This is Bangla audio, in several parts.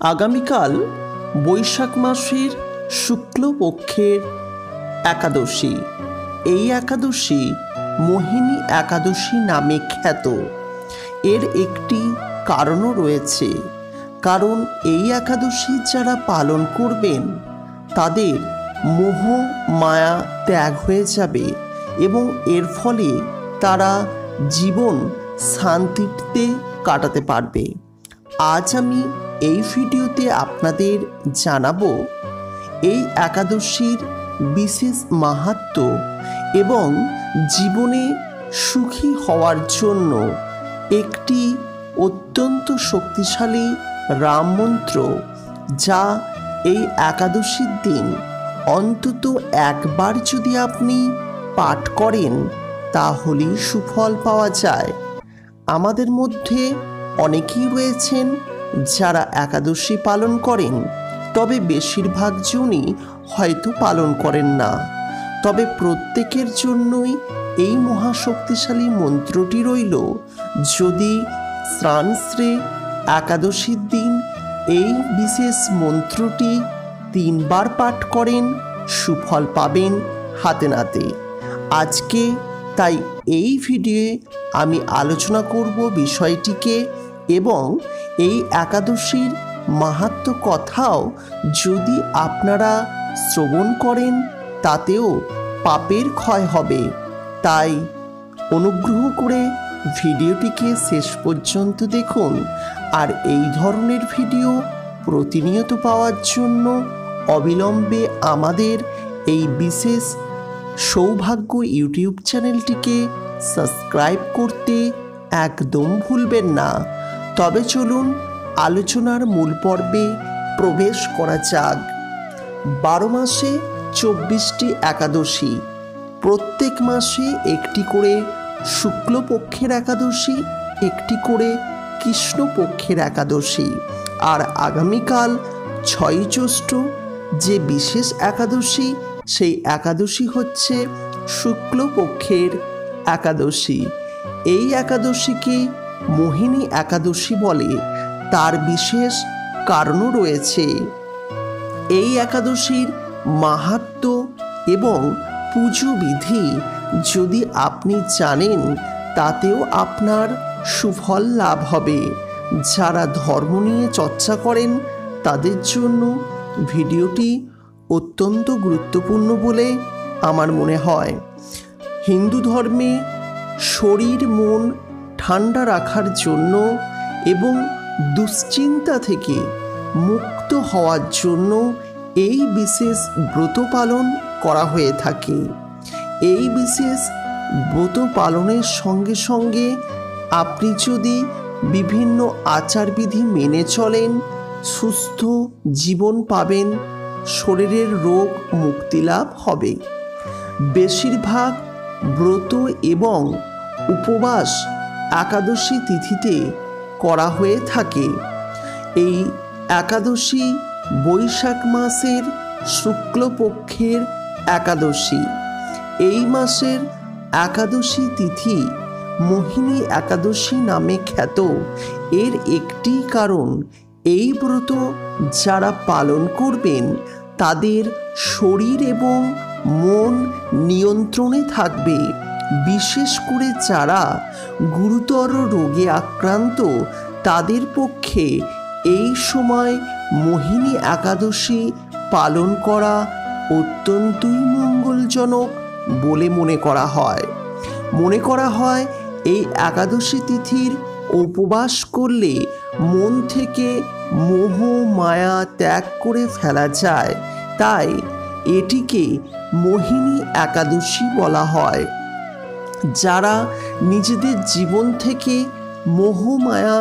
আগামীকাল বৈশাখ মাসের শুক্লপক্ষের একাদশী। এই একাদশী মোহিনী একাদশী নামে খ্যাত। এর একটি কারণও রয়েছে। কারণ এই একাদশী যারা পালন করবেন, তাদের মোহ, মায়া ত্যাগ হয়ে যাবে এবং এর ফলে তারা জীবন শান্তিতে কাটাতে পারবে। আজ আমি এই ভিডিওতে আপনাদের জানাব এই একাদশীর বিশেষ মাহাত্ম এবং জীবনে সুখী হওয়ার জন্য একটি অত্যন্ত শক্তিশালী রাম মন্ত্র যা এই একাদশীর দিন অন্তত একবার যদি আপনি পাঠ করেন তাহলেই সুফল পাওয়া যায়। আমাদের মধ্যে অনেকেই রয়েছেন যারা একাদশী পালন করেন, তবে বেশিরভাগ জনই হয়তো পালন করেন না। তবে প্রত্যেকের জন্যই এই মহাশক্তিশালী মন্ত্রটি রইল, যদি শ্রাণশ্রে একাদশীর দিন এই বিশেষ মন্ত্রটি তিনবার পাঠ করেন, সুফল পাবেন হাতে নাতে। আজকে তাই এই ভিডিওয়ে আমি আলোচনা করব বিষয়টিকে এবং এই একাদশীর মাহাত্ম কথাও যদি আপনারা শ্রবণ করেন, তাতেও পাপের ক্ষয় হবে। তাই অনুগ্রহ করে ভিডিওটিকে শেষ পর্যন্ত দেখুন আর এই ধরনের ভিডিও প্রতিনিয়ত পাওয়ার জন্য অবিলম্বে আমাদের এই বিশেষ সৌভাগ্য ইউটিউব চ্যানেলটিকে সাবস্ক্রাইব করতে একদম ভুলবেন না। তবে চলুন আলোচনার মূল পর্বে প্রবেশ করা যাক। বারো মাসে চব্বিশটি একাদশী। প্রত্যেক মাসে একটি করে শুক্লপক্ষের একাদশী, একটি করে কৃষ্ণপক্ষের একাদশী। আর আগামীকাল ছয় জ্যৈষ্ঠ যে বিশেষ একাদশী, সেই একাদশী হচ্ছে শুক্লপক্ষের একাদশী। এই একাদশীকে মোহিনী একাদশী বলে তার বিশেষ কারণও রয়েছে। এই একাদশীর মাহাত্ম এবং পুজো বিধি যদি আপনি জানেন, তাতেও আপনার সুফল লাভ হবে। যারা ধর্ম নিয়ে চর্চা করেন, তাদের জন্য ভিডিওটি অত্যন্ত গুরুত্বপূর্ণ বলে আমার মনে হয়। হিন্দু ধর্মে শরীর, মন ঠান্ডা রাখার জন্য এবং দুশ্চিন্তা থেকে মুক্ত হওয়ার জন্য এই বিশেষ ব্রত পালন করা হয়ে থাকে। এই বিশেষ ব্রত পালনের সঙ্গে সঙ্গে আপনি যদি বিভিন্ন আচারবিধি মেনে চলেন, সুস্থ জীবন পাবেন, শরীরের রোগ মুক্তিলাভ হবে। বেশিরভাগ ব্রত এবং উপবাস একাদশী তিথিতে করা হয়ে থাকে। এই একাদশী বৈশাখ মাসের শুক্লপক্ষের একাদশী। এই মাসের একাদশী তিথি মোহিনী একাদশী নামে খ্যাত। এর একটি কারণ এই ব্রত যারা পালন করবেন, তাদের শরীর এবং মন নিয়ন্ত্রণে থাকবে। বিশেষ করে যারা গুরুতর রোগে আক্রান্ত, তাদের পক্ষে এই সময় মোহিনী একাদশী পালন করা অত্যন্তই মঙ্গলজনক বলে মনে করা হয়। মনে করা হয় এই একাদশী তিথির উপবাস করলে মন থেকে মোহ, মায়া ত্যাগ করে ফেলা যায়। তাই এটিকে মোহিনী একাদশী বলা হয়। যারা নিজেদের জীবন থেকে মোহমায়া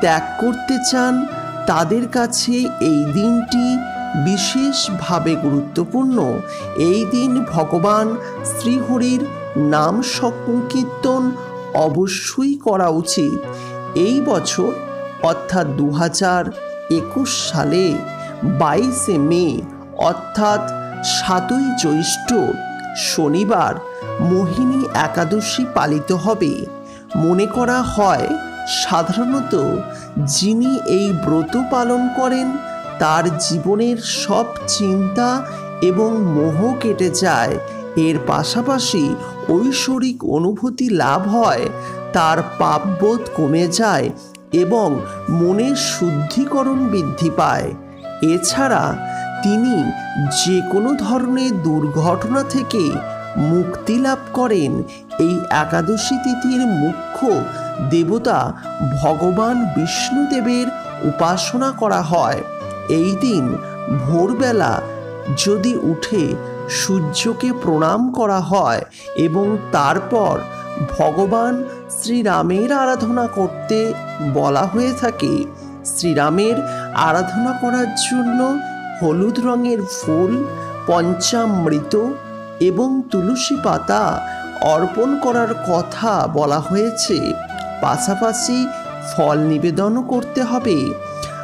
ত্যাগ করতে চান, তাদের কাছে এই দিনটি বিশেষভাবে গুরুত্বপূর্ণ। এই দিন ভগবান শ্রীহরির নাম সংকীর্তন অবশ্যই করা উচিত। এই বছর, অর্থাৎ দু হাজার একুশ সালে বাইশে মে, অর্থাৎ সাতই জ্যৈষ্ঠ শনিবার মোহিনী একাদশী পালিত হবে। মনে করা হয়, সাধারণত যিনি এই ব্রত পালন করেন, তার জীবনের সব চিন্তা এবং মোহ কেটে যায়। এর পাশাপাশি ঐশ্বরিক অনুভূতি লাভ হয়, তার পাপবোধ কমে যায় এবং মনের শুদ্ধিকরণ বৃদ্ধি পায়। এছাড়া তিনি যে কোনো ধরনের দুর্ঘটনা থেকে মুক্তি লাভ করেন। এই একাদশী তিথির মুখ্য দেবতা ভগবান বিষ্ণুদেবের উপাসনা করা হয়। এই দিন ভোরবেলা যদি উঠে সূর্যকে প্রণাম করা হয় এবং তারপর ভগবান শ্রীরামের আরাধনা করতে বলা হয়ে থাকে। শ্রীরামের আরাধনা করার জন্য হলুদ রঙের ফুল, পঞ্চামৃত এবং তুলসী পাতা অর্পণ করার কথা বলা হয়েছে। পাশাপাশি ফল নিবেদনও করতে হবে।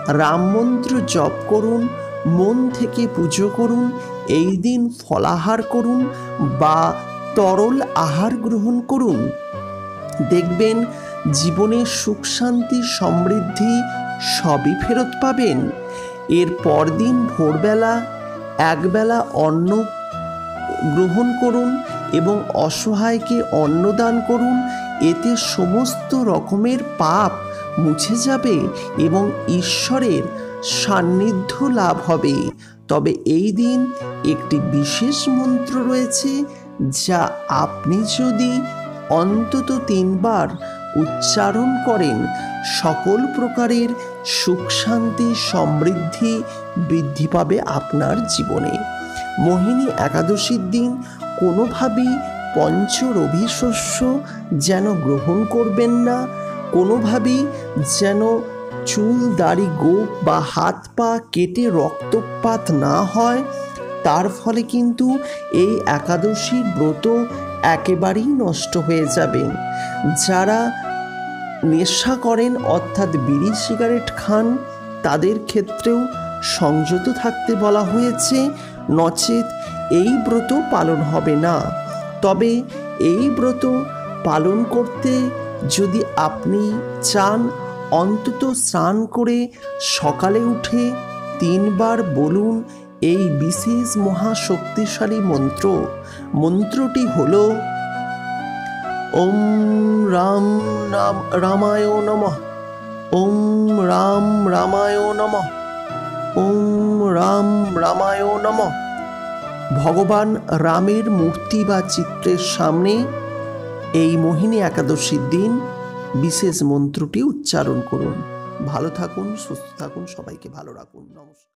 রাম মন্ত্র জপ করুন, মন থেকে পুজো করুন, এই দিন ফলাহার করুন বা তরল আহার গ্রহণ করুন। দেখবেন জীবনে সুখ, শান্তি, সমৃদ্ধি সবই ফেরত পাবেন। এর পরদিন ভোরবেলা একবেলা অন্ন গ্রহণ করুন এবং অসহায়কে অন্নদান করুন। এতে সমস্ত রকমের পাপ মুছে যাবে এবং ঈশ্বরের সান্নিধ্য লাভ হবে। তবে এই দিন একটি বিশেষ মন্ত্র রয়েছে, যা আপনি যদি অন্তত তিনবার উচ্চারণ করেন, সকল প্রকারের সুখ শান্তি সমৃদ্ধি বৃদ্ধি পাবে আপনার জীবনে। মোহিনী একাদশীর দিন কোনোভাবেই পঞ্চরবি শস্য যেন গ্রহণ করবেন না, কোনোভাবেই যেন চুল দাড়ি গোপ বা হাত পা কেটে রক্তপাত না হয়, তার ফলে কিন্তু এই একাদশীর ব্রত একেবারেই নষ্ট হয়ে যাবেন যারা নেশা করেন, অর্থাৎ বিড়ি, সিগারেট খান। তাদের ক্ষেত্রেও সংযত থাকতে বলা হয়েছে, নচেত এই ব্রত পালন হবে না। তবে এই ব্রত পালন করতে যদি আপনি চান, অন্তত স্নান করে সকালে উঠে তিনবার বলুন এই বিশেষ মহাশক্তিশালী মন্ত্র। মন্ত্রটি হল ওম রাম নাম রামায় নমঃ। ওম রাম রামায় নমঃ। ওম রাম রামায় নমঃ। ভগবান রামের মূর্তি বা চিত্রের সামনে এই মোহিনী একাদশীর দিন বিশেষ মন্ত্রটি উচ্চারণ করুন। ভালো থাকুন, সুস্থ থাকুন, সবাইকে ভালো রাখুন। নমস্কার।